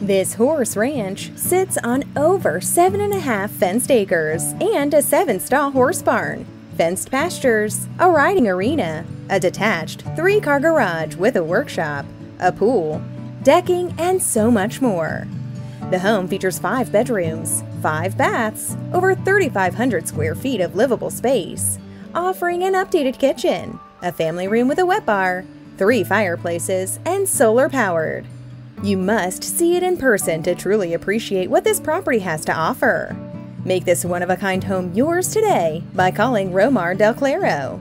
This horse ranch sits on over seven and a half fenced acres and a seven stall horse barn, fenced pastures, a riding arena, a detached three car garage with a workshop, a pool, decking, and so much more. The home features five bedrooms, five baths, over 3,500 square feet of livable space, offering an updated kitchen, a family room with a wet bar, three fireplaces, and solar powered. You must see it in person to truly appreciate what this property has to offer. Make this one of a kind home yours today by calling Romar De Claro